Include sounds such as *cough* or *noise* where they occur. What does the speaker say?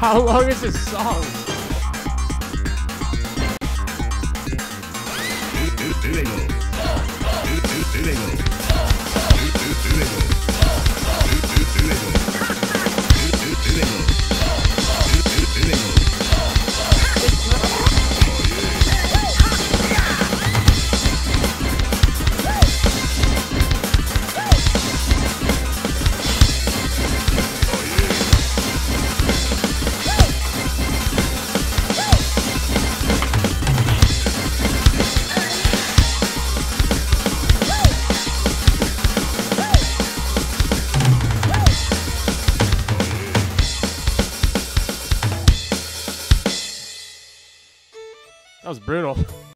How long is this song? That was brutal. *laughs*